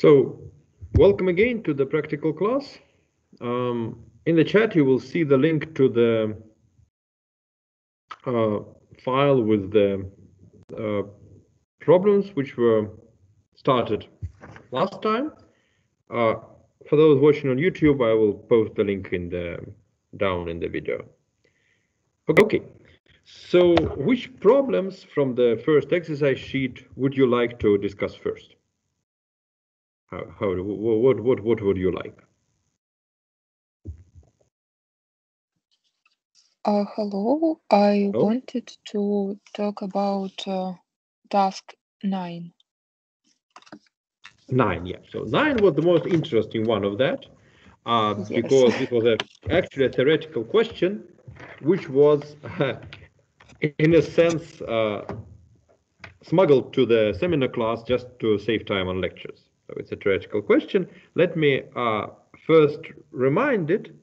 So, welcome again to the practical class. Um, in the chat, you will see the link to the uh, file with the uh, problems which were started last time. Uh, for those watching on YouTube, I will post the link in the down in the video. Okay, so which problems from the first exercise sheet would you like to discuss first? How, how what what what would you like? Uh, hello, I Oh. wanted to talk about uh, task nine. Nine, yeah. So nine was the most interesting one of that, uh, Yes. because it was a, actually a theoretical question, which was, in a sense, uh, smuggled to the seminar class just to save time on lectures. So it's a theoretical question. Let me uh, first remind it.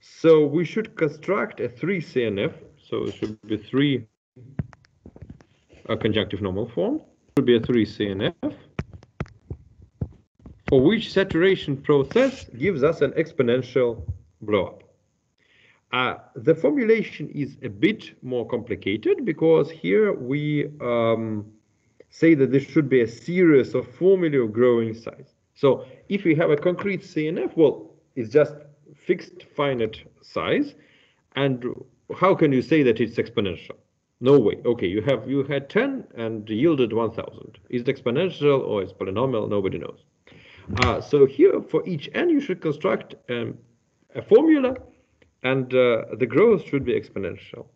So we should construct a three CNF. So it should be three a conjunctive normal form. It should be a three CNF for which saturation process gives us an exponential blowup. Uh, the formulation is a bit more complicated because here we um, say that there should be a series of formulae of growing size. So if we have a concrete CNF, well, it's just fixed finite size. And how can you say that it's exponential? No way. Okay, you have you had 10 and yielded 1000. Is it exponential or is polynomial? Nobody knows. Uh, so here for each n, you should construct um, a formula and uh, the growth should be exponential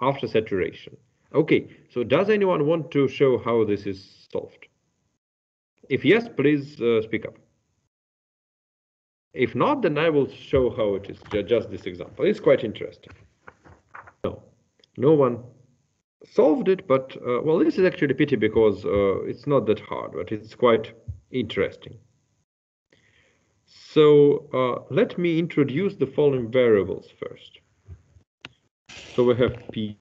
after saturation. Okay, so does anyone want to show how this is solved? If yes, please uh, speak up. If not, then I will show how it is, just this example. It's quite interesting. No, no one solved it, but uh, well, this is actually a pity because uh, it's not that hard, but it's quite interesting. So uh, let me introduce the following variables first. So we have P,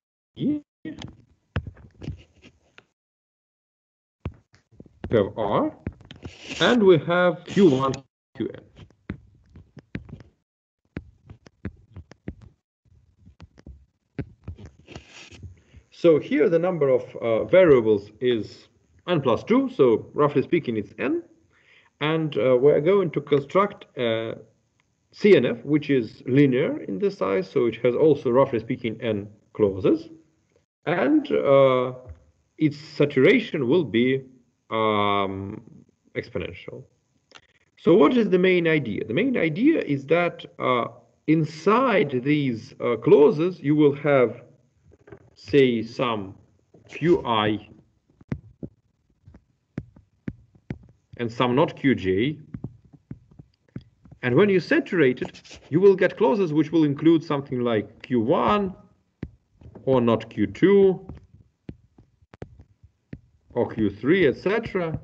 have R, and we have Q1, Qn. So here the number of uh, variables is n plus 2, so roughly speaking it's n. And uh, we're going to construct a CNF, which is linear in the size, so it has also, roughly speaking, n clauses. And uh, its saturation will be um, exponential. So what is the main idea? The main idea is that uh, inside these uh, clauses, you will have, say, some qi and some not qj. And when you saturate it, you will get clauses which will include something like q1 or not q2 or q3, etc.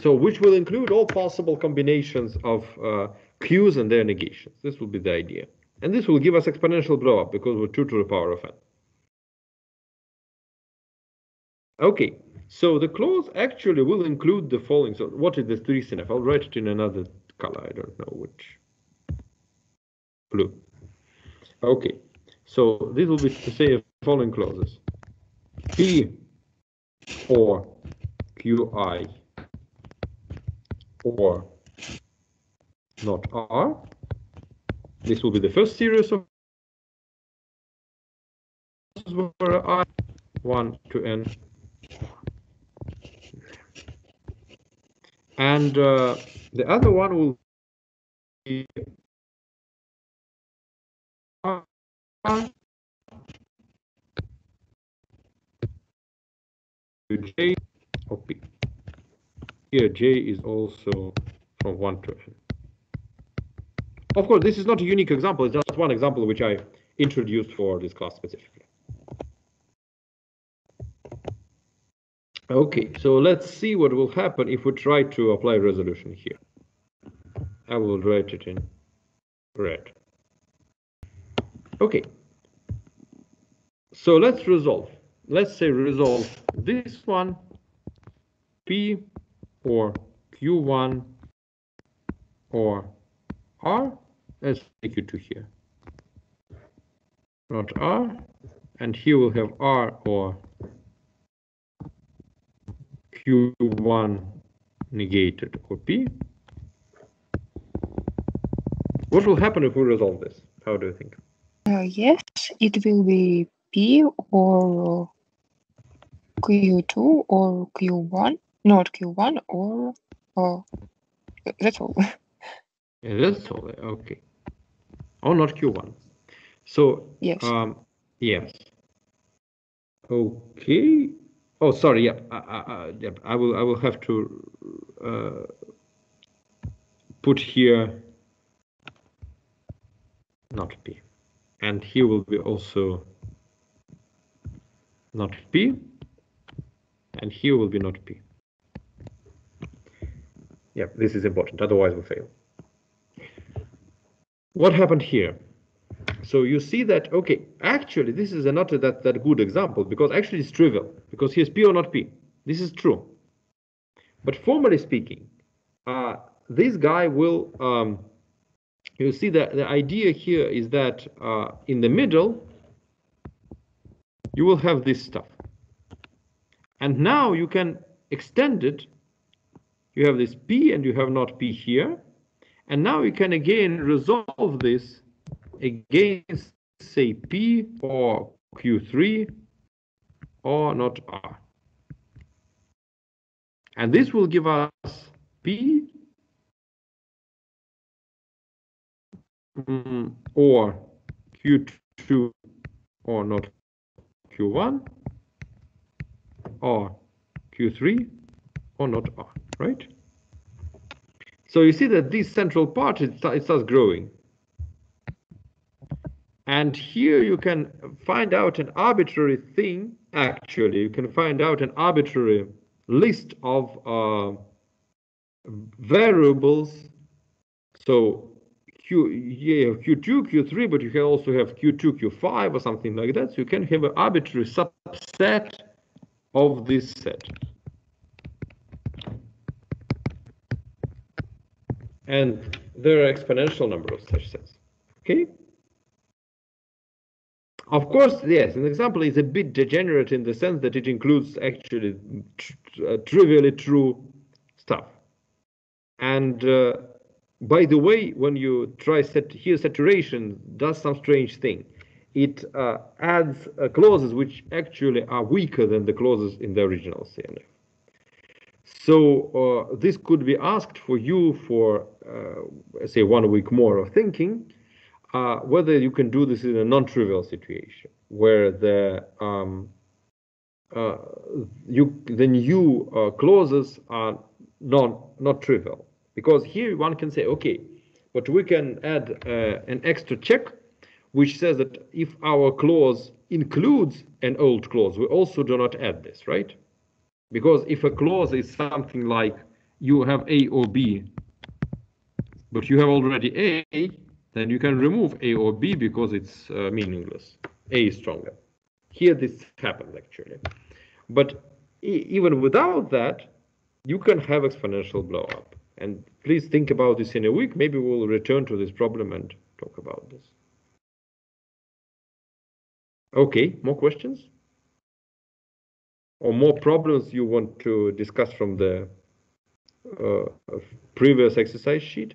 So which will include all possible combinations of uh, q's and their negations. This will be the idea. And this will give us exponential blowup because we're 2 to the power of n. Okay, so the clause actually will include the following. So what is the 3 CNF? I'll write it in another color. I don't know which. Blue. Okay, so this will be to say the following clauses. P or Qi or not R. This will be the first series of where I 1 to n and uh, the other one will be J or P. Here J is also from 1 to n. Of course, this is not a unique example, it's just one example which I introduced for this class specifically. Okay, so let's see what will happen if we try to apply resolution here. I will write it in red. Okay. So let's resolve. Let's say resolve this one, P or Q1 or R. Let's take you to here. Not R. And here we'll have R or Q1 negated or P. What will happen if we resolve this? How do you think? Uh, yes, it will be P or Q2 or Q1, not Q1 or, or that's all. Yeah, that's all. Okay. Or not Q1. So Yes. um, yes. Okay. Oh, sorry. Yeah. I, I, I- yeah, I will. I will have to uh, put here not P, and here will be also not P, and here will be not P. Yeah, this is important. Otherwise, we fail. What happened here? So you see that, okay, actually, this is not that, that good example because actually it's trivial because here's P or not P. This is true. But formally speaking, uh, this guy will, um, you see that the idea here is that uh, in the middle, you will have this stuff. And now you can extend it. You have this P and you have not P here. And now you can again resolve this against, say, P or Q3 or not R. And this will give us P mm, or Q2 or not Q1 or Q3 or not R, right? So you see that this central part, it, it starts growing. And here you can find out an arbitrary thing. Actually, you can find out an arbitrary list of uh, variables. So Q, yeah, Q2, Q3, but you can also have Q2, Q5 or something like that. So you can have an arbitrary subset of this set. And there are exponential number of such sets. Okay? Of course, yes, an example is a bit degenerate in the sense that it includes actually tr- uh, trivially true stuff. And uh, by the way, when you try set here, saturation does some strange thing. It uh, adds uh, clauses which actually are weaker than the clauses in the original CNF. So uh, this could be asked for you for, uh, say, one week more of thinking, uh, whether you can do this in a non-trivial situation where the um, uh, you the new clauses are not not trivial because here one can say okay, but we can add an extra check which says that if our clause includes an old clause, we also do not add this, right? Because if a clause is something like you have A or B, but you have already A, then you can remove A or B because it's uh, meaningless. A is stronger. Here this happens actually. But e- even without that, you can have exponential blow up. And please think about this in a week. Maybe we'll return to this problem and talk about this. Okay, more questions? Or more problems you want to discuss from the uh, previous exercise sheet?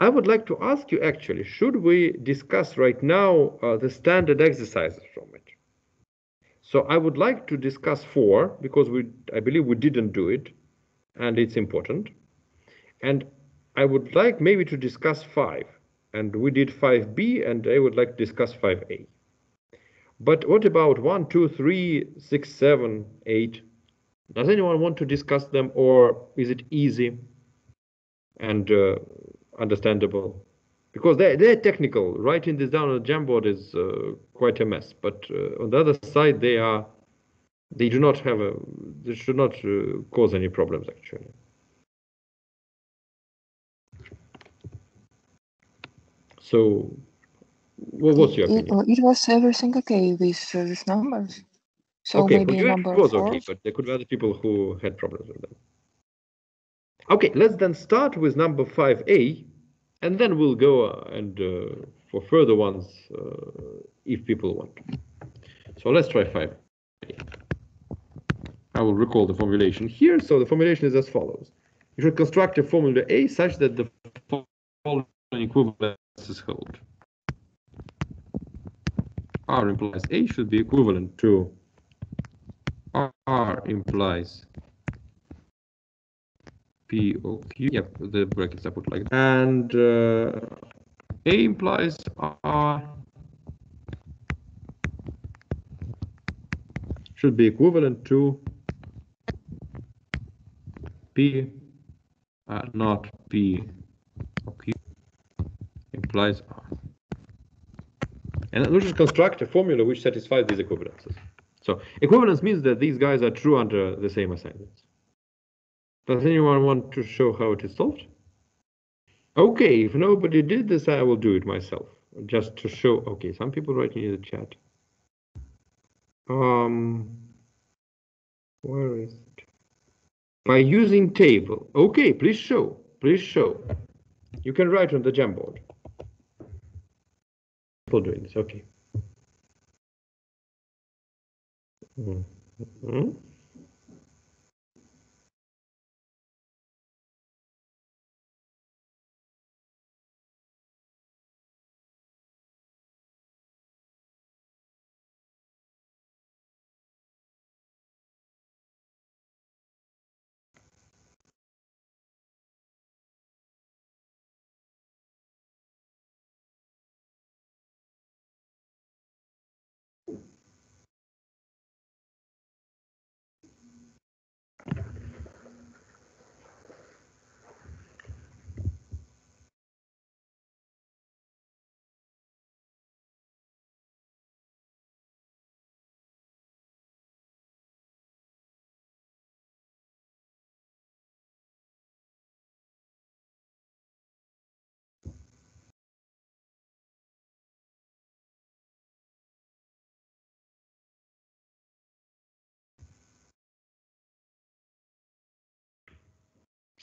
I would like to ask you actually, should we discuss right now uh, the standard exercises from it? So I would like to discuss four because we, I believe we didn't do it and it's important. And I would like maybe to discuss five and we did 5B and I would like to discuss 5A. But what about one, two, three, six, seven, eight? Does anyone want to discuss them or is it easy and uh, understandable? Because they're, they're technical. Writing this down on a Jamboard is uh, quite a mess. But uh, on the other side, they are, they do not have a, they should not uh, cause any problems actually. So, what what's your It, opinion? it was everything okay with uh, these numbers. So okay, maybe number it was four. okay, but there could be other people who had problems with them. Okay, let's then start with number 5a, and then we'll go uh, and uh, for further ones uh, if people want. So let's try 5. I will recall the formulation here. So the formulation is as follows. You should construct a formula A such that the following equivalences hold. R implies A should be equivalent to R implies P O Q. Yep, the brackets I put like that. And uh, A implies R should be equivalent to P uh, not P Q implies R. And we should construct a formula which satisfies these equivalences. So equivalence means that these guys are true under the same assignments. Does anyone want to show how it is solved? Okay, if nobody did this, I will do it myself, just to show. Okay, some people writing in the chat. Um, where is it? By using table. Okay, please show. Please show. You can write on the Jamboard. People doing this. Okay. Mm -hmm.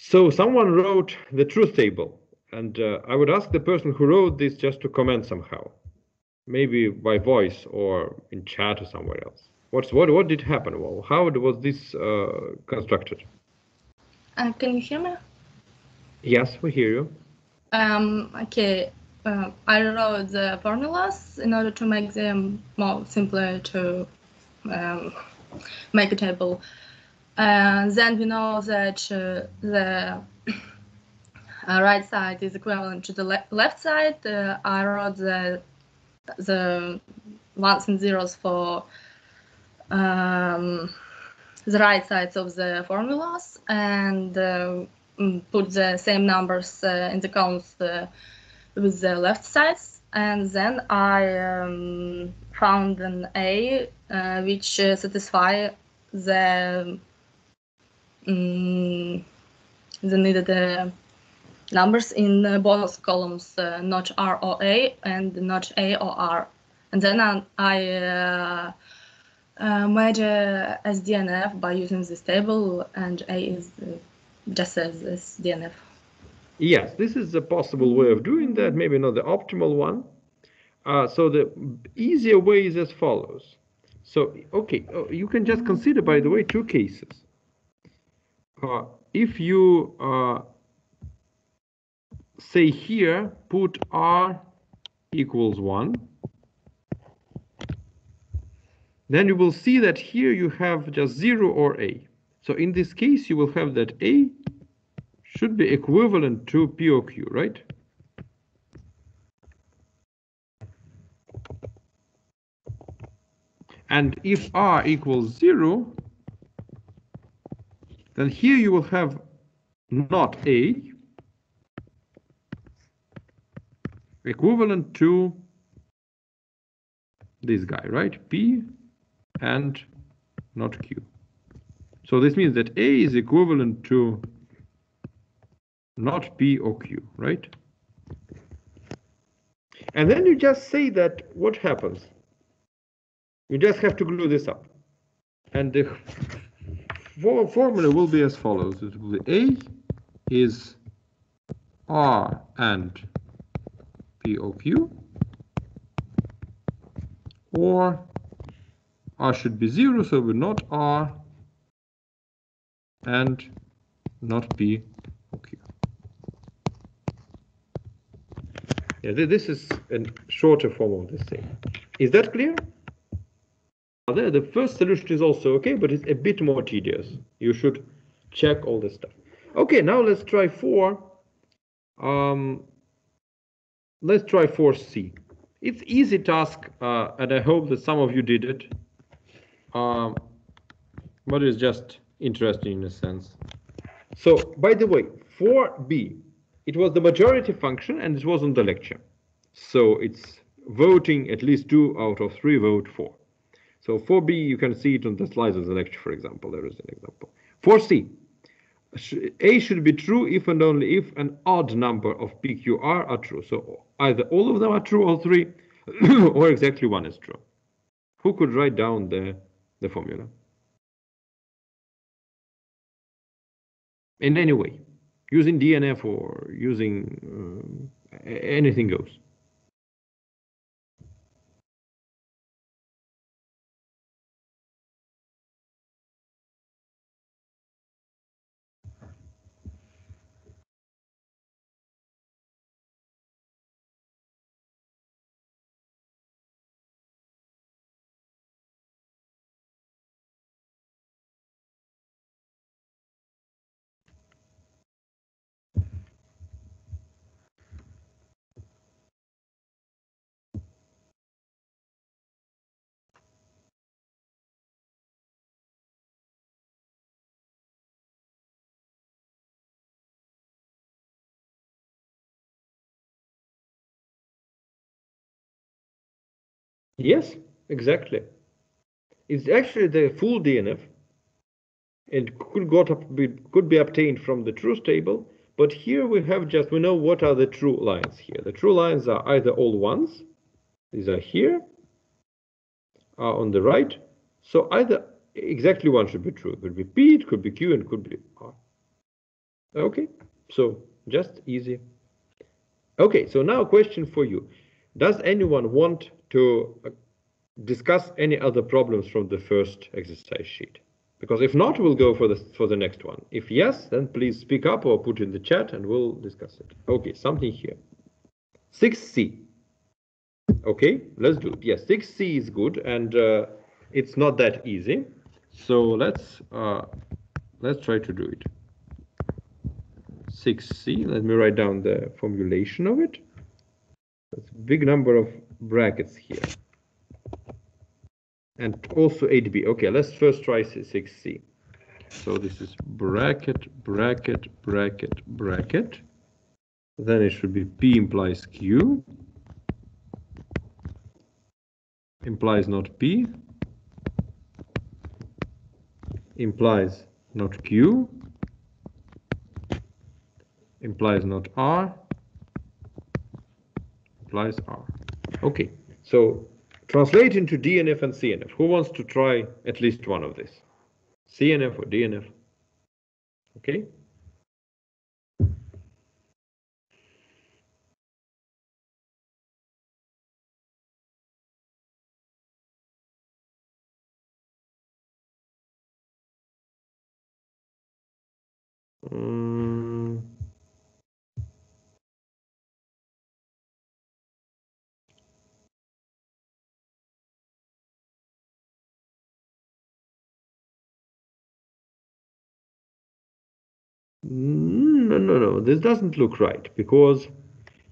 So someone wrote the truth table, and uh, I would ask the person who wrote this just to comment somehow, maybe by voice or in chat or somewhere else. What's what? What did happen? Well, how was this uh, constructed? Uh, can you hear me? Yes, we hear you. Um, okay, uh, I wrote the formulas in order to make them more simpler to um, make a table. And then we know that uh, the uh, right side is equivalent to the le left side. Uh, I wrote the the ones and zeros for um, the right sides of the formulas and uh, mm, put the same numbers uh, in the columns uh, with the left sides. And then I um, found an A which satisfy the um, the needed uh, numbers in uh, both columns, uh, not R or A and not A or R. And then I, I uh, made a SDNF by using this table, and A is just as SDNF. Yes, this is a possible way of doing that, maybe not the optimal one. Uh, so the easier way is as follows. So, okay, you can just consider, by the way, two cases uh, if you uh, say here, put r equals 1, then you will see that here you have just 0 or a. So in this case, you will have that a should be equivalent to p or q, right? And if r equals 0, then here you will have not A equivalent to this guy, right? P and not Q. So this means that A is equivalent to not P or Q, right? And then you just say that what happens? You just have to glue this up. And the formula will be as follows. It will be A is R and POQ or R should be zero, so we're not R and not P or Q. Yeah, this is a shorter form of this thing. Is that clear? The first solution is also okay, but it's a bit more tedious. You should check all this stuff. Okay, now let's try four. Um, let's try 4C. It's easy task, uh, and I hope that some of you did it. Um, but it's just interesting in a sense. So, by the way, 4B, it was the majority function and it was on the lecture. So it's voting at least two out of three vote for. So 4B, you can see it on the slides of the lecture, for example. There is an example. 4C, A should be true if and only if an odd number of PQR are true. So either all of them are true, all three, or exactly one is true. Who could write down the, the formula? In any way, using DNF or using uh, anything goes. Yes, exactly. It's actually the full DNF. It could got be, could be obtained from the truth table, but here we have just we know what are the true lines here. The true lines are either all ones, these are here, are on the right. So either exactly one should be true. It could be P, it could be Q, and could be R. Okay, so just easy. Okay, so now a question for you. Does anyone want to uh, discuss any other problems from the first exercise sheet? Because if not, we'll go for the for the next one. If yes, then please speak up or put in the chat and we'll discuss it. Okay, something here. 6C. Okay, let's do it. Yes, 6C is good and uh, it's not that easy. So let's uh, let's try to do it. 6C, let me write down the formulation of it. That's a big number of brackets here. And also 8b. Okay, let's first try 6c. So this is bracket, bracket, bracket, bracket. Then it should be p implies q. Implies not p. Implies not q. Implies not r implies R. Okay, so translate into DNF and CNF. Who wants to try at least one of this? CNF or DNF? Okay. No, no, this doesn't look right because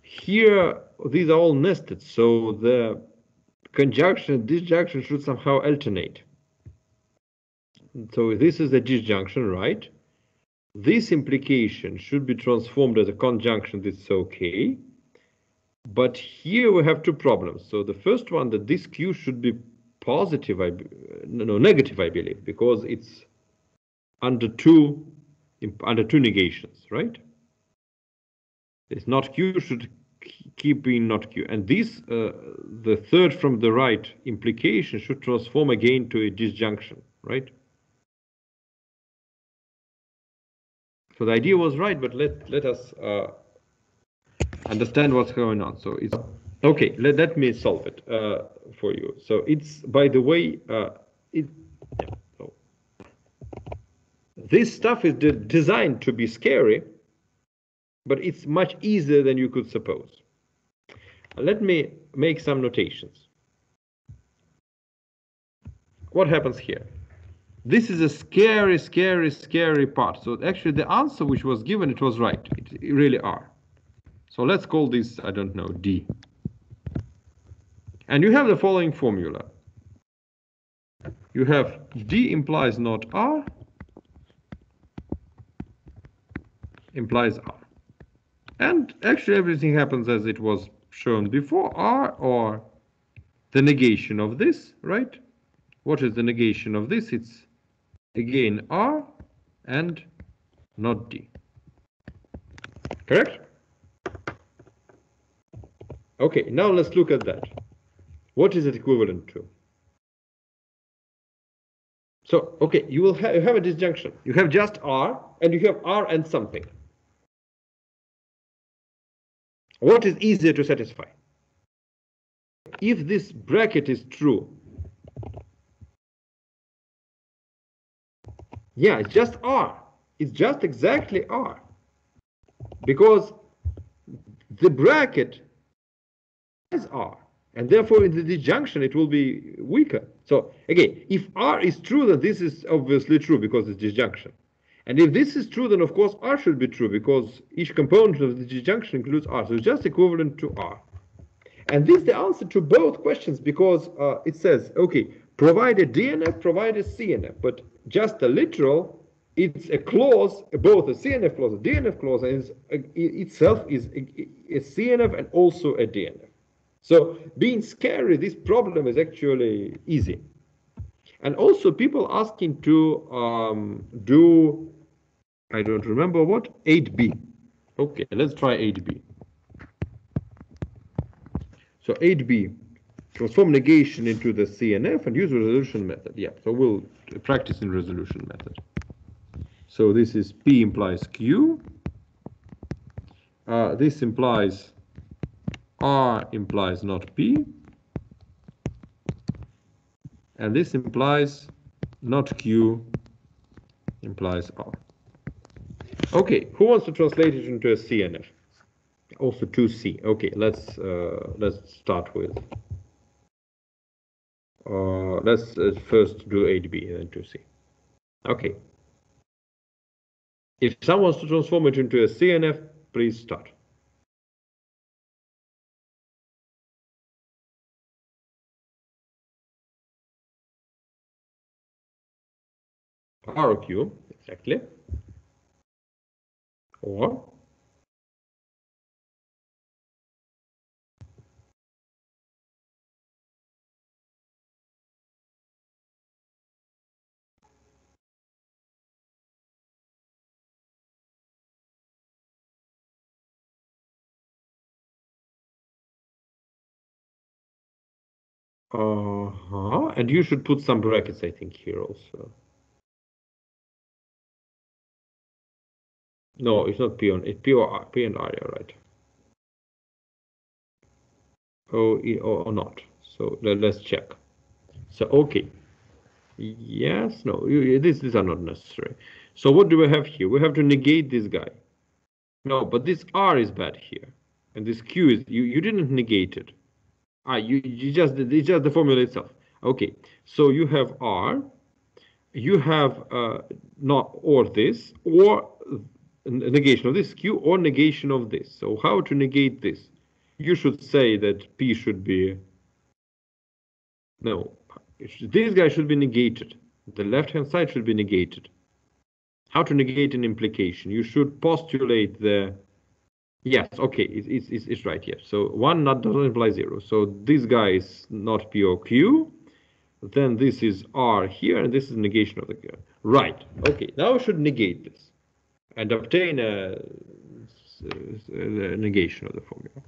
here these are all nested, so the conjunction, disjunction should somehow alternate. So this is the disjunction, right? This implication should be transformed as a conjunction, this is okay. But here we have two problems. So the first one, that this Q should be positive, I, no, negative, I believe, because it's under two under two negations, right? It's not Q should keep being not Q. And this, uh, the third from the right implication should transform again to a disjunction, right? So the idea was right, but let let us uh, understand what's going on. So it's okay. Let, let me solve it uh, for you. So it's by the way, uh, it. Yeah, so this stuff is de designed to be scary, but it's much easier than you could suppose. Let me make some notations. What happens here? This is a scary, scary, scary part. So actually the answer which was given, it was right. It, it really are. So let's call this, I don't know, D. And you have the following formula. You have D implies not R, implies R. And actually everything happens as it was shown before, R or the negation of this, right? What is the negation of this? It's again R and not D. Correct? Okay, now let's look at that. What is it equivalent to? So, okay, you will ha you have a disjunction. You have just R and you have R and something. What is easier to satisfy? If this bracket is true, yeah, it's just R. It's just exactly R. Because the bracket is R. And therefore, in the disjunction, it will be weaker. So again, if R is true, then this is obviously true because it's disjunction. And if this is true, then of course R should be true because each component of the disjunction includes R. So it's just equivalent to R. And this is the answer to both questions because uh, it says, okay, provide a DNF, provide a CNF. But just a literal, it's a clause, both a CNF clause, a DNF clause, and it itself is a, a CNF and also a DNF. So being scary, this problem is actually easy. And also people asking to um, do, I don't remember what, 8b. Okay, let's try 8b. So 8b, transform negation into the CNF and use resolution method. Yeah, so we'll practice in resolution method. So this is P implies Q. Uh, this implies R implies not P. And this implies not Q implies R. Okay, who wants to translate it into a CNF? Also 2C. Okay, let's uh, let's start with. Uh, let's uh, first do 8B and then 2C. Okay. If someone wants to transform it into a CNF, please start. RQ, exactly. Or Uh-huh. And you should put some brackets, I think, here also. No, it's not P on it's P or P and aria, right? Oh, or, or not. So let, us check. So okay. Yes, no, these these are not necessary. So what do we have here? We have to negate this guy. No, but this R is bad here, and this Q is you you didn't negate it. Ah, you you just it's just the formula itself. Okay, so you have R, you have uh, not or this or negation of this q or negation of this. So how to negate this? You should say that p should be, no, this guy should be negated. The left-hand side should be negated. How to negate an implication? You should postulate the, yes, okay, it's, it's, it's right Yes. So one not doesn't imply zero. So this guy is not p or q. Then this is r here, and this is negation of the q. Right, okay, now we should negate this and obtain a, a negation of the formula.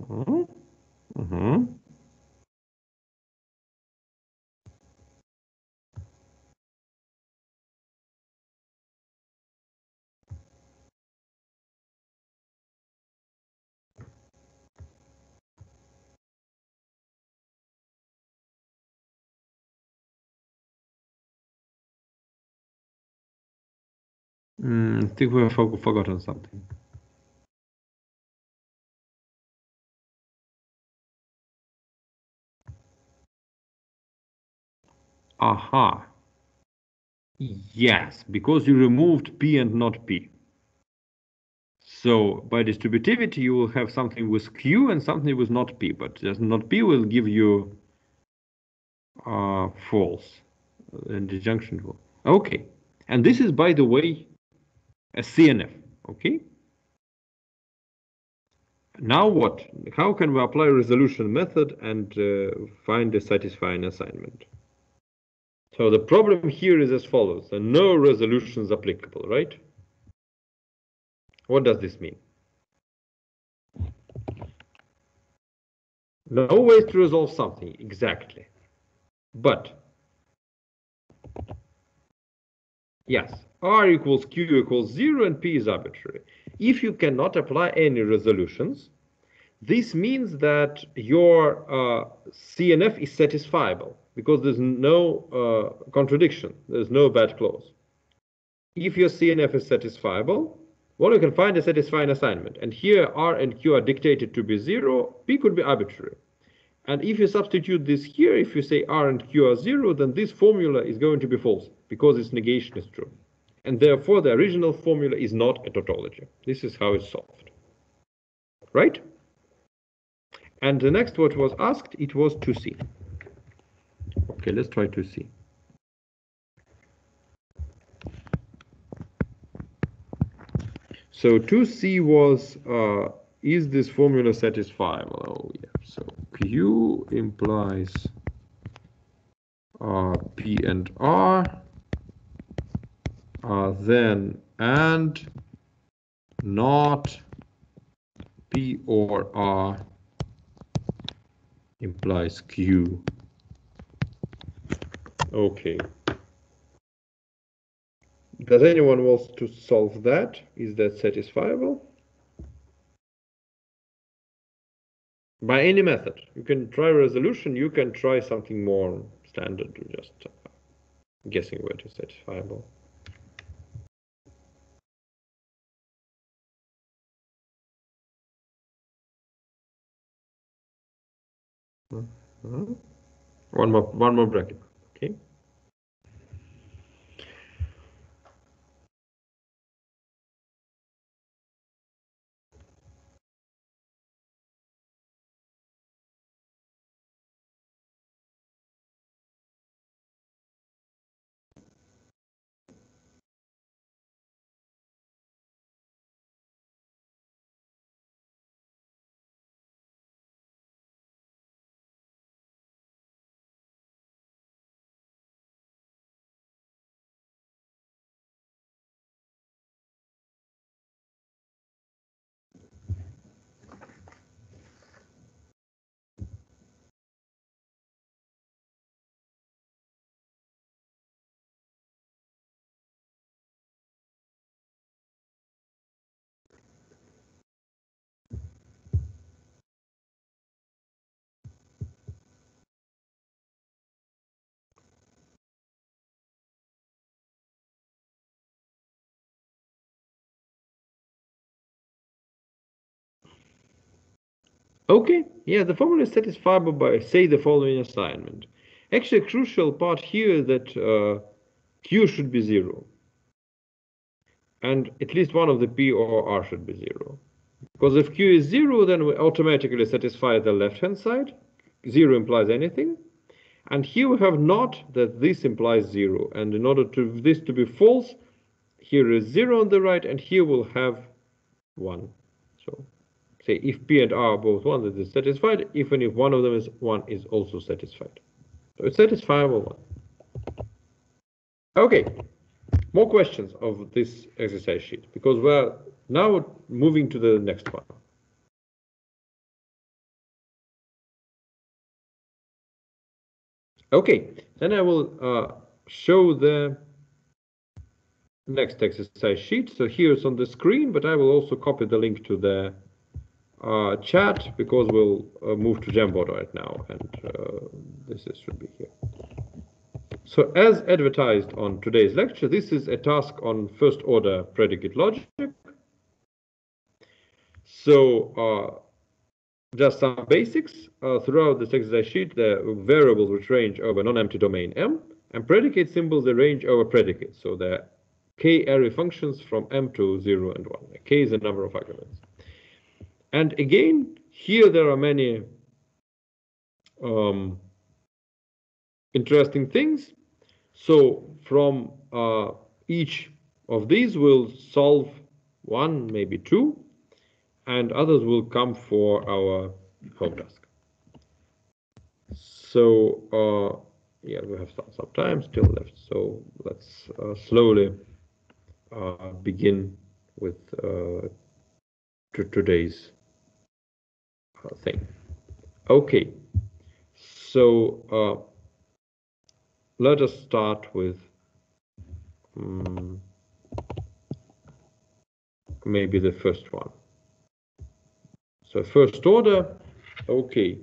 Uh -huh. Uh -huh. Mm, I think we have for- forgotten something. Aha. Yes, because you removed P and not P. So by distributivity, you will have something with Q and something with not P, but just not P will give you uh, false in the junction rule. Okay, and this is, by the way, a CNF, okay? Now what? How can we apply resolution method and uh, find a satisfying assignment? So the problem here is as follows. There no resolutions applicable, right? What does this mean? No ways to resolve something, exactly. But, yes, R equals Q equals zero and P is arbitrary. If you cannot apply any resolutions, this means that your uh, CNF is satisfiable because there's no uh, contradiction. There's no bad clause. If your CNF is satisfiable, well, you can find a satisfying assignment. And here R and Q are dictated to be zero, P could be arbitrary. And if you substitute this here, if you say R and Q are zero, then this formula is going to be false because its negation is true. And therefore, the original formula is not a tautology. This is how it's solved. Right? And the next what was asked, it was 2C. Okay, let's try 2C. So 2C was, uh, is this formula satisfiable? Oh, yeah. So Q implies uh, P and R, uh, then and not P or R implies Q. Okay. Does anyone want to solve that? Is that satisfiable? By any method. You can try resolution, you can try something more standard, just uh, guessing where is satisfiable. Mhm. One more, one more bracket. Okay. Yeah, the formula is satisfiable by, say, the following assignment. Actually, crucial part here is that uh, Q should be zero. And at least one of the P or R should be zero. Because if Q is zero, then we automatically satisfy the left-hand side. Zero implies anything. And here we have not that this implies zero. And in order to this to be false, here is zero on the right, and here we'll have one. So say if P and R are both one, that is satisfied. Even if one of them is one, is also satisfied. So it's satisfiable one. Okay, more questions of this exercise sheet because we're now moving to the next one. Okay, then I will uh, show the next exercise sheet. So here's on the screen, but I will also copy the link to the uh, chat because we'll uh, move to Jamboard right now, and uh, this is, should be here. So as advertised on today's lecture, this is a task on first order predicate logic. So uh, just some basics. Uh, throughout this exercise sheet, the variables which range over non-empty domain M, and predicate symbols they range over predicates. So the k-ary functions from M to 0 and 1. K is the number of arguments. And again, here there are many um, interesting things. So from uh, each of these we'll solve one, maybe two, and others will come for our home task. So uh, yeah, we have some, time still left. So let's uh, slowly uh, begin with uh, today's thing. Okay, so uh, let us start with um, maybe the first one. So first order, okay.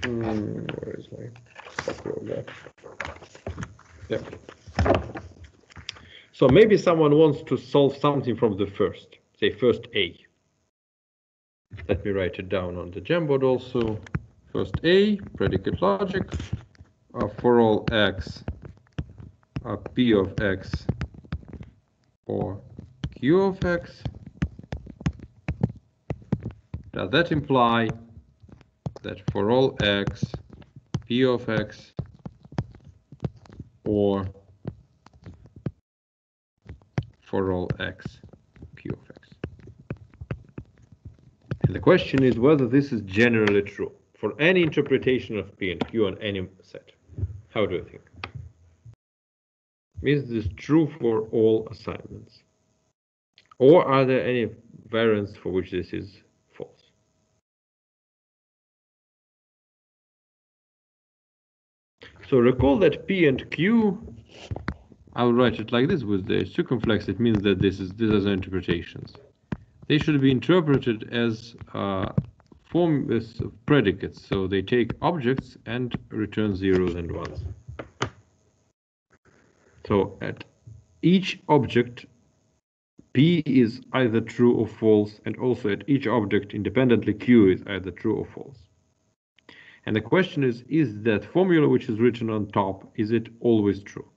Mm, where is my Yeah. So maybe someone wants to solve something from the first, say first A. Let me write it down on the Jamboard also. First A, predicate logic, uh, for all x, uh, p of x or q of x. Does that imply that for all x, p of x or for all x, q of x? And the question is whether this is generally true for any interpretation of P and Q on any set. How do you think? Is this true for all assignments? Or are there any variants for which this is false? So recall that P and Q, I will write it like this with the circumflex, it means that this is these are the interpretations. They should be interpreted as uh, form predicates. So they take objects and return zeros and ones. So at each object, P is either true or false, and also at each object independently Q is either true or false. And the question is, is that formula which is written on top, is it always true?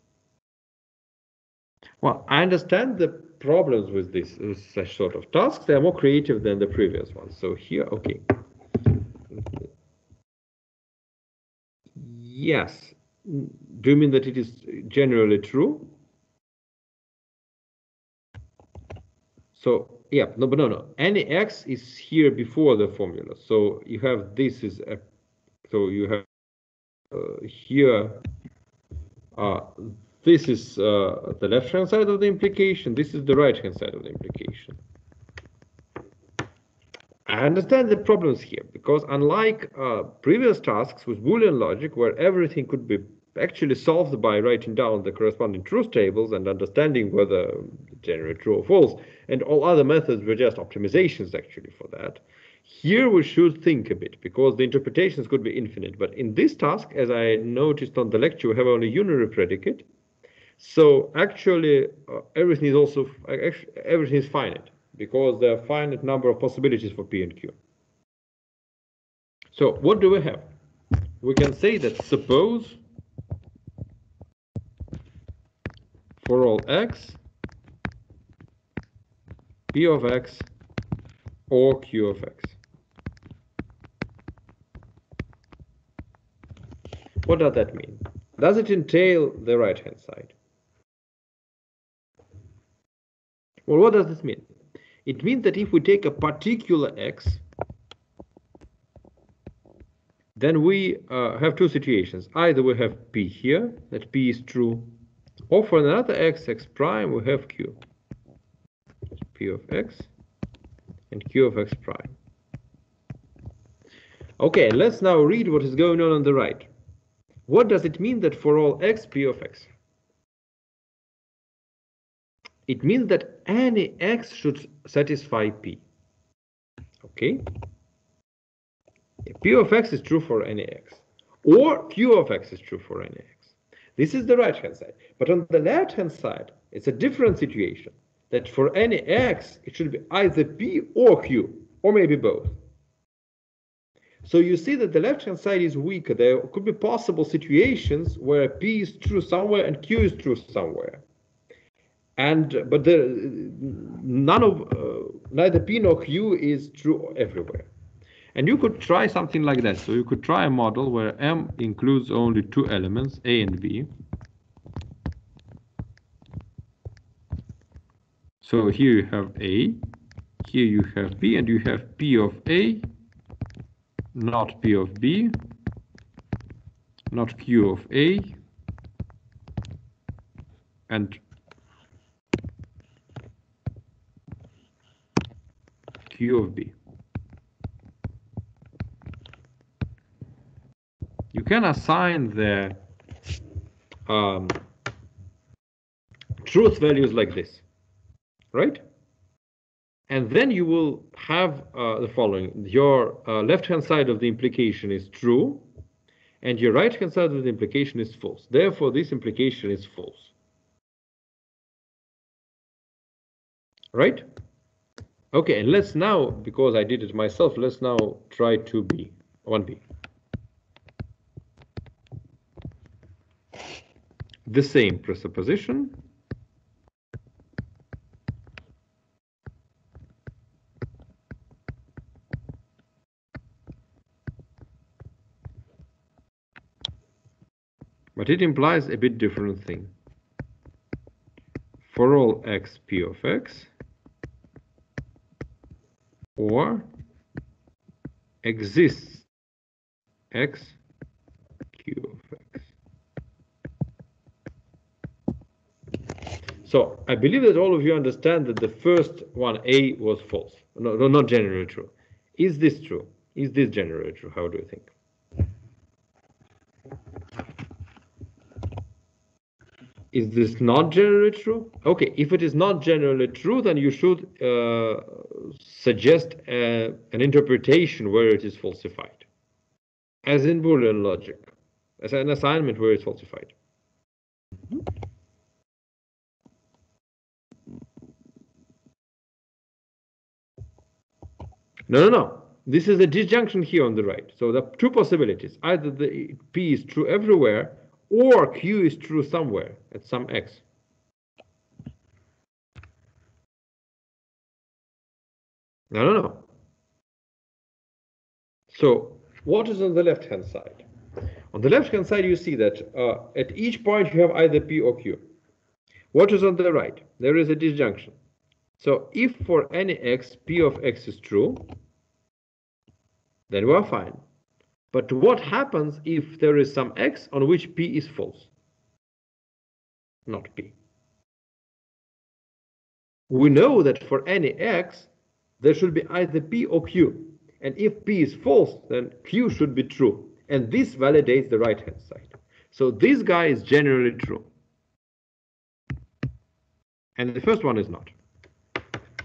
Well, I understand the problems with this such sort of tasks. They are more creative than the previous ones. So here, okay. Yes. Do you mean that it is generally true? So yeah, no, but no, no. Any x is here before the formula. So you have this is a, so you have uh, here. This is uh, the left hand side of the implication. This is the right hand side of the implication. I understand the problems here because unlike uh, previous tasks with Boolean logic where everything could be actually solved by writing down the corresponding truth tables and understanding whether generate true or false, and all other methods were just optimizations actually for that. Here we should think a bit because the interpretations could be infinite. But in this task, as I noticed on the lecture, we have only unary predicate. So actually, uh, everything is also everything is finite because there are finite number of possibilities for P and Q. So what do we have? We can say that suppose for all x, P of x or Q of x. What does that mean? Does it entail the right hand side? Well, what does this mean? It means that if we take a particular x, then we uh, have two situations. Either we have p here, that p is true, or for another x, x prime, we have q. p of x and q of x prime. Okay, let's now read what is going on on the right. What does it mean that for all x, p of x? It means that any x should satisfy p. Okay? P of x is true for any x. or q of x is true for any x. This is the right hand side. But on the left hand side, it's a different situation that for any x, it should be either p or q, or maybe both. So you see that the left-hand side is weaker. There could be possible situations where P is true somewhere and Q is true somewhere. And but the none of uh, neither P nor Q is true everywhere. And you could try something like that. So you could try a model where M includes only two elements, A and B. So here you have A, here you have B, and you have P of A not P of B, not Q of A, and Q of B. You can assign the um, truth values like this, right? And then you will have uh, the following. Your uh, left-hand side of the implication is true, and your right-hand side of the implication is false. Therefore, this implication is false. Right? Okay, and let's now, because I did it myself, let's now try 2b, 1b. The same presupposition, but it implies a bit different thing. For all x p of x, or exists x q of x. So I believe that all of you understand that the first one, A, was false. No, no, not generally true. Is this true? Is this generally true? How do you think? Is this not generally true? Okay, if it is not generally true, then you should uh, suggest a, uh, an interpretation where it is falsified, as in Boolean logic, as an assignment where it's falsified. No, no, no. This is a disjunction here on the right. So the two possibilities, either the P is true everywhere or q is true somewhere at some x. No, no, no. So what is on the left-hand side? On the left-hand side, you see that uh, at each point you have either P or Q. What is on the right? There is a disjunction. So if for any x, P of x is true, then we are fine. But what happens if there is some x on which p is false? Not p. We know that for any x, there should be either p or q. And if p is false, then q should be true. And this validates the right-hand side. So this guy is generally true. And the first one is not.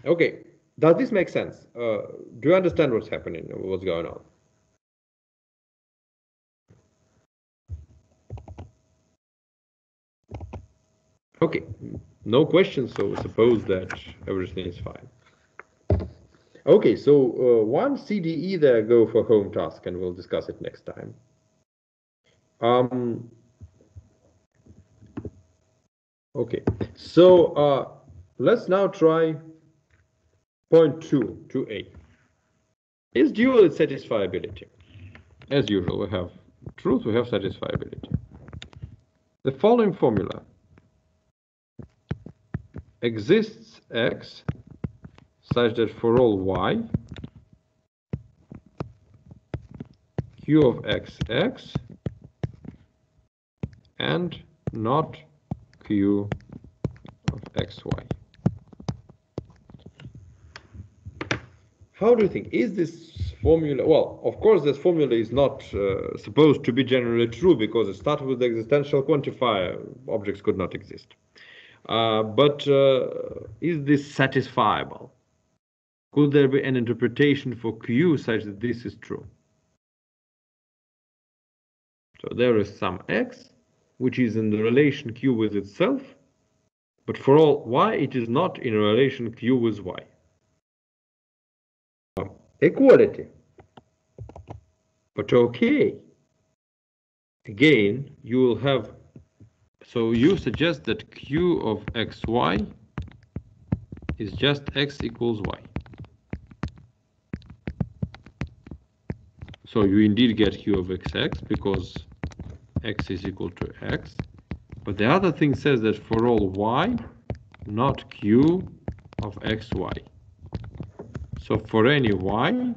Okay, does this make sense? Uh, do you understand what's happening, what's going on? Okay, no questions, so suppose that everything is fine. Okay, so uh, one CDE there go for home task, and we'll discuss it next time. Um, okay, so uh, let's now try point two, to A. Is dual satisfiability? As usual, we have truth, we have satisfiability. The following formula exists x such that for all y q of x x and not q of xy. How do you think? Is this formula, well, of course, this formula is not uh, supposed to be generally true because it started with the existential quantifier. Objects could not exist. Uh, but uh, is this satisfiable? Could there be an interpretation for Q such that this is true? So there is some x, which is in the relation q with itself, but for all y, it is not in relation q with y. Equality. But okay. Again, you will have, so you suggest that q of xy is just x equals y. So you indeed get q of xx because x is equal to x. But the other thing says that for all y, not q of xy. So for any y,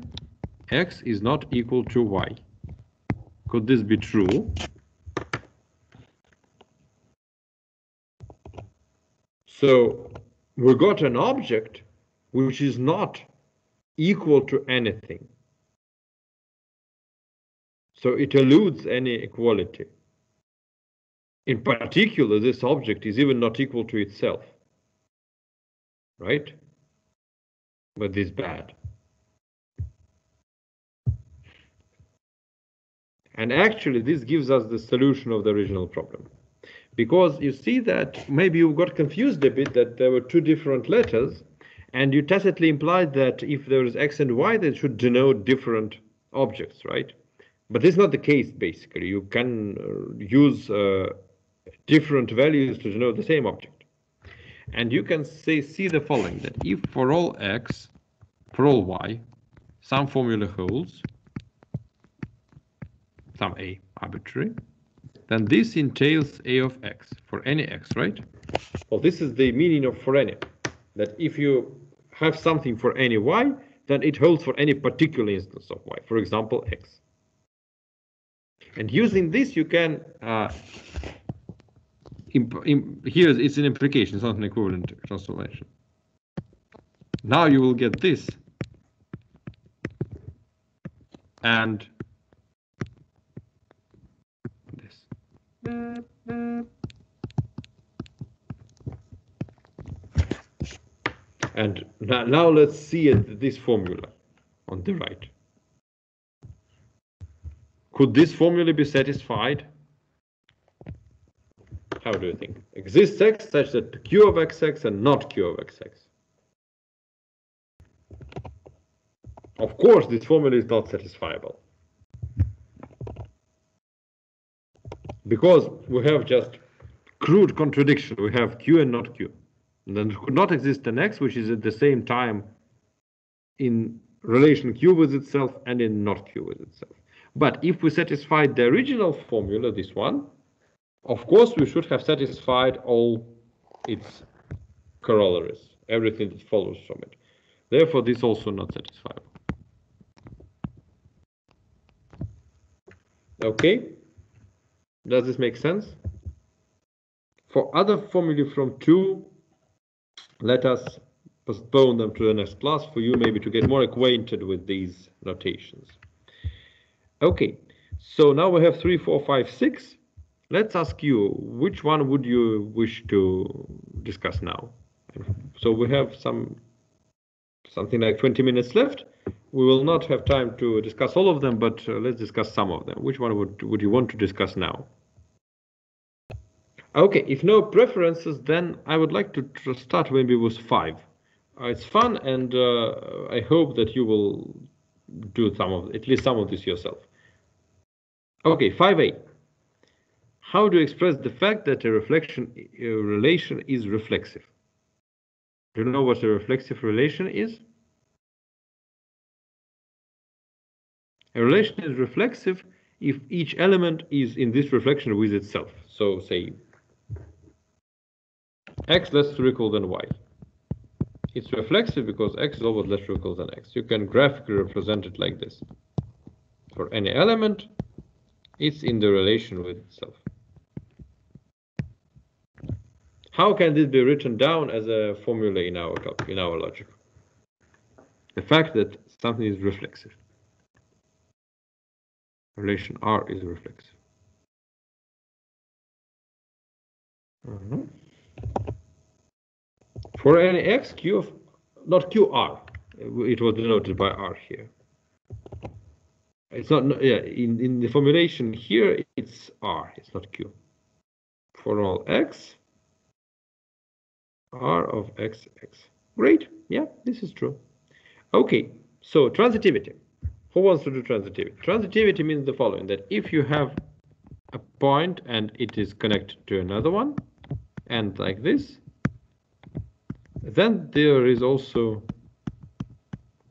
x is not equal to y. Could this be true? So we got an object which is not equal to anything. So it eludes any equality. In particular, this object is even not equal to itself. Right? But this bad. And actually, this gives us the solution of the original problem. Because you see that maybe you got confused a bit that there were two different letters, and you tacitly implied that if there is x and y, they should denote different objects, right? But this is not the case, basically. You can uh, use uh, different values to denote the same object. And you can say, see the following, that if for all x, for all y, some formula holds, some a arbitrary, then this entails a of x for any x, right? Well, this is the meaning of for any, that if you have something for any y, then it holds for any particular instance of y, for example, x. And using this, you can, uh, here it's an implication, it's not an equivalent transformation. Now you will get this. And this. And now, let's see it, this formula on the right. Could this formula be satisfied? How do you think? Exists x such that q of xx and not q of xx? Of course, this formula is not satisfiable. Because we have just crude contradiction. We have q and not q. And then could not exist an x which is at the same time in relation q with itself and in not q with itself. But if we satisfied the original formula, this one, of course we should have satisfied all its corollaries, everything that follows from it. Therefore, this also not satisfiable. Okay, does this make sense? For other formulae from 2, let us postpone them to the next class for you maybe to get more acquainted with these notations. Okay, so now we have three, four, five, six. Let's ask you, which one would you wish to discuss now? So we have some something like 20 minutes left. We will not have time to discuss all of them, but uh, let's discuss some of them. Which one would, would you want to discuss now? Okay, if no preferences, then I would like to start maybe with five. Uh, it's fun, and uh, I hope that you will do some of at least some of this yourself. Okay, 5a. How do you express the fact that a reflection a relation is reflexive? Do you know what a reflexive relation is? A relation is reflexive if each element is in this reflection with itself. So say x less trivial than y. It's reflexive because x is always less trivial than x. You can graphically represent it like this. For any element, it's in the relation with itself. How can this be written down as a formula in our in our logic? The fact that something is reflexive. Relation R is reflexive. Mm -hmm. For any x, q of not qr, it was denoted by r here. It's not, yeah, in, in the formulation here, it's R, it's not Q. For all X, R of X, X. Great, yeah, this is true. Okay, so transitivity. Who wants to do transitivity? Transitivity means the following, that if you have a point and it is connected to another one, and like this, then there is also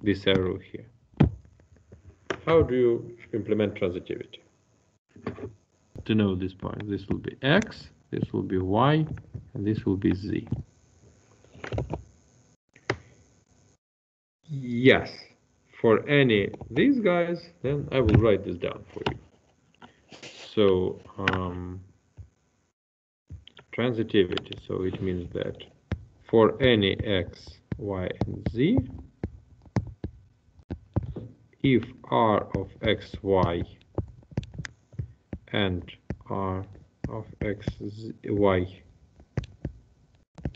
this arrow here. How do you implement transitivity? To know this point, this will be x, this will be y, and this will be z. Yes, for any these guys, then I will write this down for you. So um, transitivity, so it means that for any x, y, and z, if r of x, y, and r of x, y,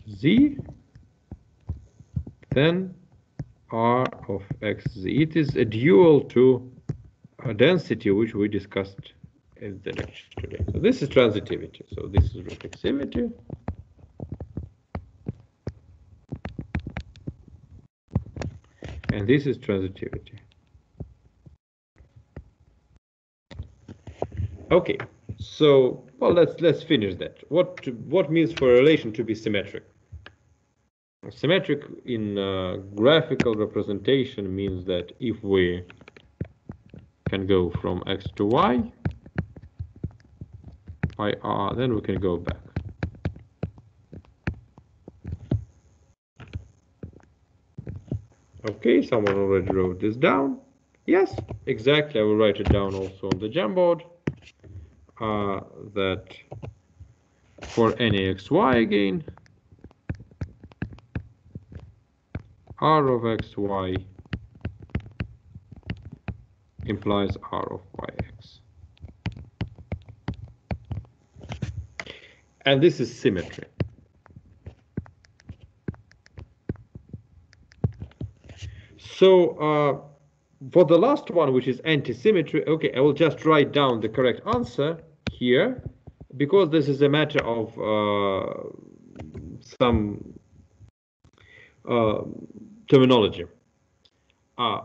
z, then r of x, z. It is a dual to a density which we discussed in the lecture today. So this is transitivity. So this is reflexivity. And this is transitivity. Okay, so well let's let's finish that. What what means for a relation to be symmetric? Symmetric in uh, graphical representation means that if we can go from x to y by r, then we can go back. Okay, someone already wrote this down. Yes, exactly. I will write it down also on the Jamboard. Uh, that for any xy again, r of xy implies r of yx. And this is symmetry. So uh, for the last one, which is antisymmetry, okay, I will just write down the correct answer here because this is a matter of uh, some uh, terminology. Uh,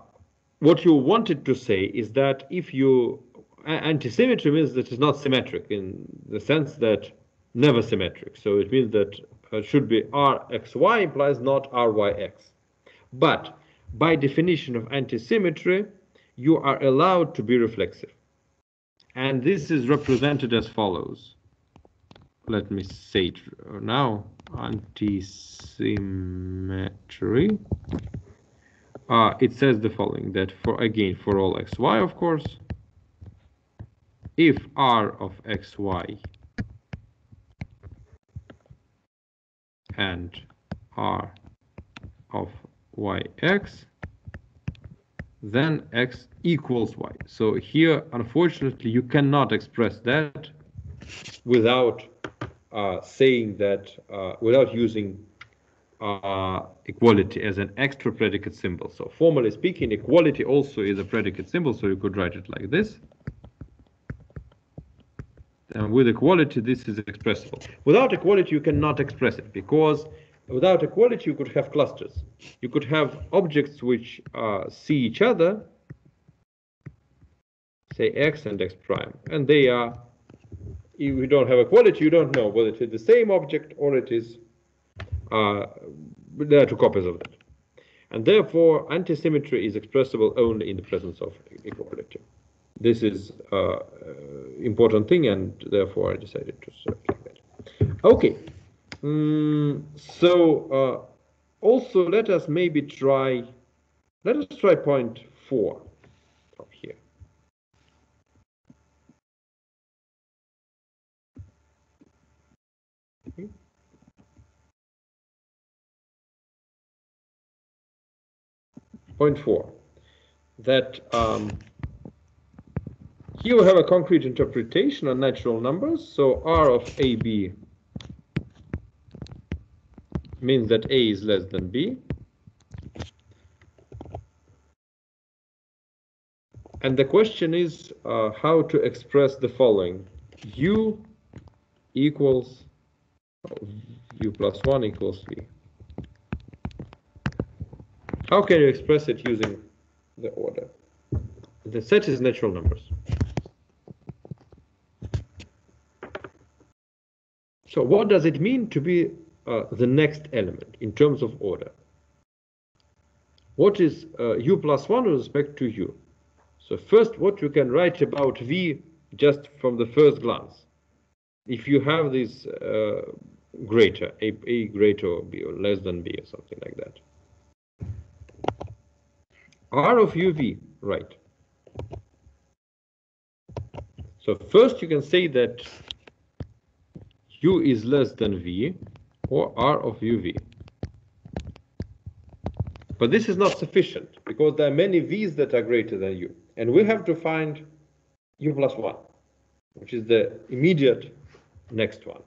what you wanted to say is that if you antisymmetry means that it's not symmetric in the sense that never symmetric. So it means that it should be rxy implies not ryx. But by definition of antisymmetry, you are allowed to be reflexive. And this is represented as follows. Let me say it now. Antisymmetry. Uh, it says the following, that for again, for all xy, of course, if r of xy and r of yx, then x equals y. So here, unfortunately, you cannot express that without saying that, uh, without using uh, equality as an extra predicate symbol. So formally speaking, equality also is a predicate symbol, so you could write it like this. And with equality, this is expressible. Without equality, you cannot express it because without equality, you could have clusters. You could have objects which uh, see each other, say x and x prime, and they are, if you don't have equality, you don't know whether it is the same object or it is, uh, there are two copies of that. And therefore, antisymmetry is expressible only in the presence of equality. This is uh, uh, important thing, and therefore I decided to search like that. Okay. Mm, so uh, also let us maybe try, let us try point four from here. Okay. Point four, that um, here we have a concrete interpretation on natural numbers. So R of AB means that A is less than B. And the question is uh, how to express the following. U equals U plus 1 equals V. How can you express it using the order? The set is natural numbers. So what does it mean to be uh, the next element in terms of order? What is uh, u plus 1 with respect to u? So first, what you can write about v just from the first glance. If you have this uh, greater, a, a greater or b or less than b or something like that. R of uv, right. So first you can say that u is less than v or r of uv. But this is not sufficient because there are many v's that are greater than u. And we have to find u plus 1, which is the immediate next one.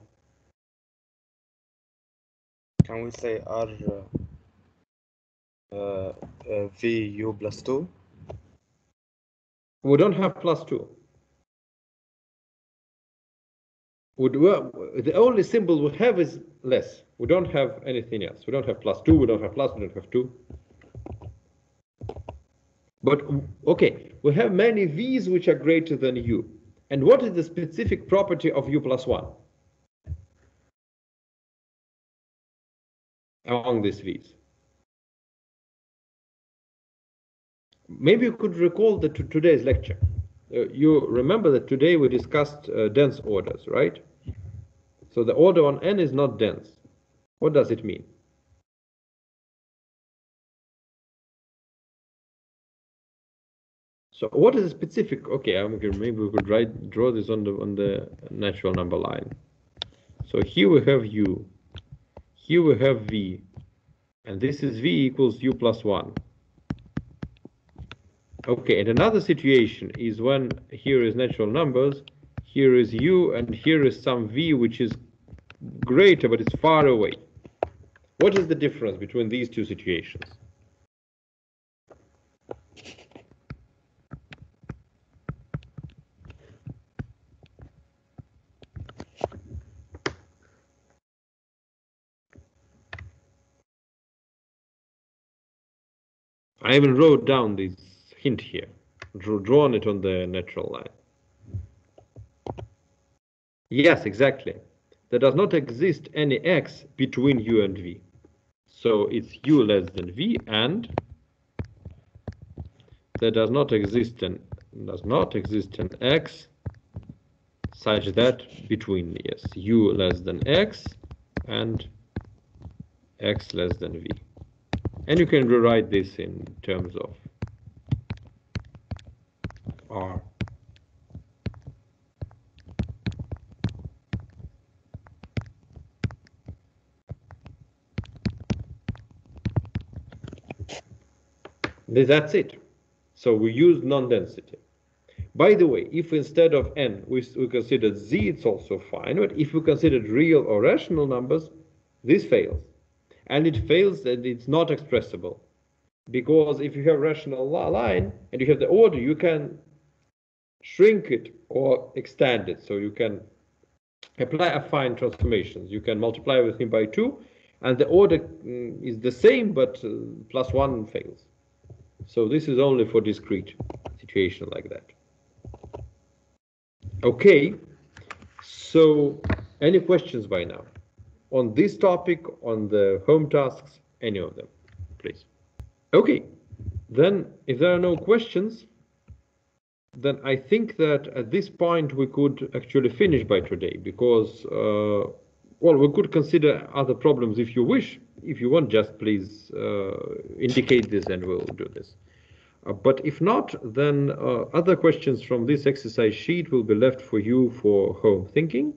Can we say R uh, uh, uh, V U plus 2? We don't have plus 2. Would the only symbol we have is less. We don't have anything else. We don't have plus 2, we don't have plus, we don't have 2. But okay, we have many v's which are greater than u. And what is the specific property of u plus 1? Among these v's. Maybe you could recall that to today's lecture. Uh, you remember that today we discussed uh, dense orders, right? So the order on n is not dense. What does it mean? So what is the specific? Okay, I'm maybe we could write draw this on the on the natural number line. So here we have u, here we have v, and this is v equals u plus one. Okay, and another situation is when here is natural numbers, here is u, and here is some v which is greater, but it's far away. What is the difference between these two situations? I even wrote down this hint here, drawn it on the natural line. Yes, exactly. There does not exist any x between u and v. So it's u less than v and there does not exist an does not exist an x such that between yes u less than x and x less than v. And you can rewrite this in terms of R. That's it. So we use non-density. By the way, if instead of n we, we consider z, it's also fine. But if we consider real or rational numbers, this fails and it fails that it's not expressible. Because if you have rational line and you have the order, you can shrink it or extend it. So you can apply affine transformations. You can multiply everything by 2, and the order mm, is the same, but uh, plus 1 fails. So this is only for discrete situation like that. Okay, so any questions by now? on this topic, on the home tasks, any of them, please. Okay, then if there are no questions, then I think that at this point we could actually finish by today because, uh, well, we could consider other problems if you wish. If you want, just please uh, indicate this and we'll do this. Uh, but if not, then uh, other questions from this exercise sheet will be left for you for home thinking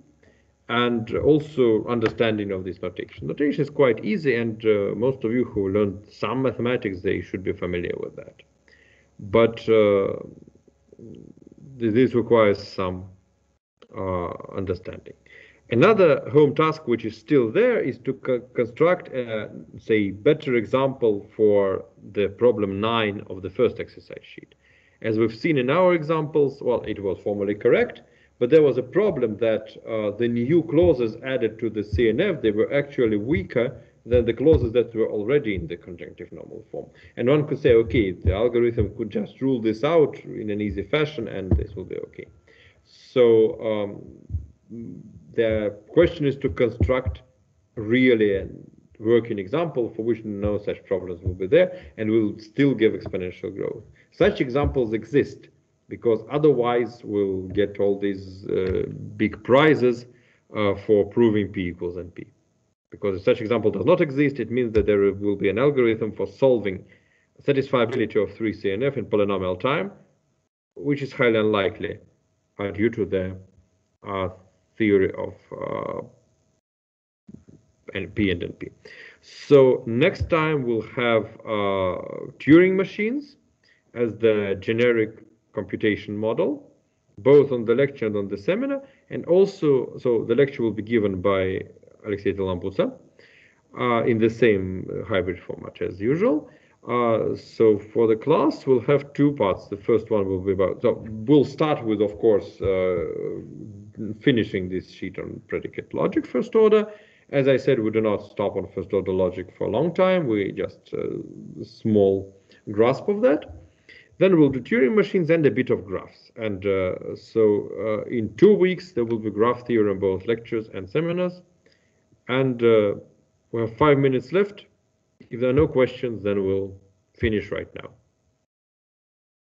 and also understanding of this notation. Notation is quite easy, and uh, most of you who learned some mathematics, they should be familiar with that. But uh, this requires some uh, understanding. Another home task which is still there is to co construct, a, say, better example for the problem 9 of the first exercise sheet. As we've seen in our examples, well, it was formally correct, but there was a problem that uh, the new clauses added to the CNF, they were actually weaker than the clauses that were already in the conjunctive normal form. And one could say, okay, the algorithm could just rule this out in an easy fashion and this will be okay. So um, the question is to construct really a working example for which no such problems will be there and will still give exponential growth. Such examples exist because otherwise we'll get all these uh, big prizes uh, for proving p equals np. Because if such example does not exist, it means that there will be an algorithm for solving satisfiability of 3CNF in polynomial time, which is highly unlikely uh, due to the uh, theory of uh, P and NP. So next time we'll have uh, Turing machines as the generic computation model, both on the lecture and on the seminar, and also, so the lecture will be given by Alexey Talambutsa uh, in the same hybrid format as usual. Uh, so for the class, we'll have two parts. The first one will be about, so we'll start with, of course, uh, finishing this sheet on predicate logic first order. As I said, we do not stop on first order logic for a long time. We just uh, small grasp of that. Then we'll do Turing machines and a bit of graphs. And uh, so uh, in two weeks, there will be graph theory on both lectures and seminars. And uh, we have five minutes left. If there are no questions, then we'll finish right now.